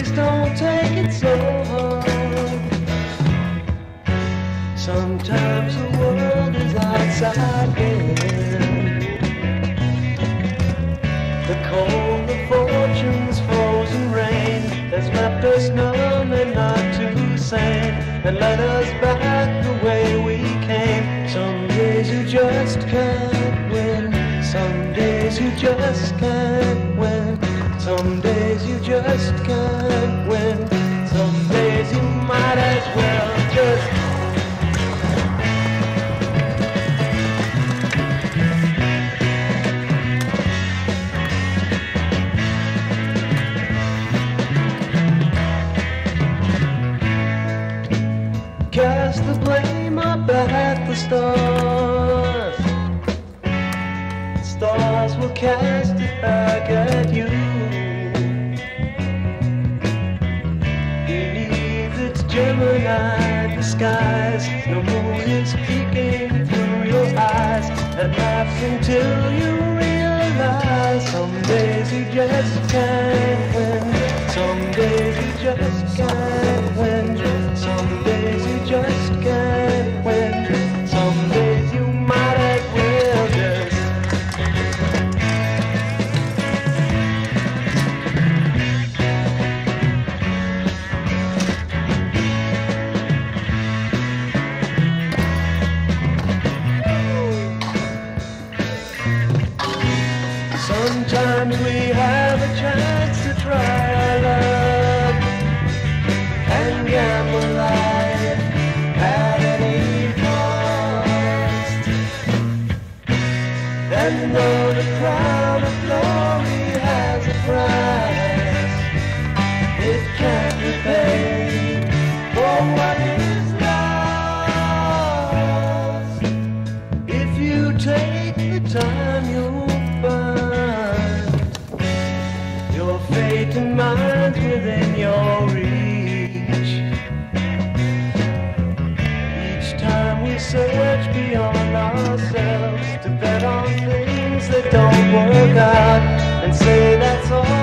please don't take it so hard. Sometimes the world is outside again. The cold, the fortune's frozen rain. has left us numb and not too sane. And led us back the way we came. Some days you just can't win. Some days you just can't win. Some days you just can't. Cast the blame up at the stars. Stars will cast Gemini disguise, the moon is peeking through your eyes and laughs until you realize some days you just can't win. Some days you just Sometimes we have a chance to try our luck and gamble life at any cost. And though the crown of glory has a price, it can't search beyond ourselves to bet on things that don't work out and say that's all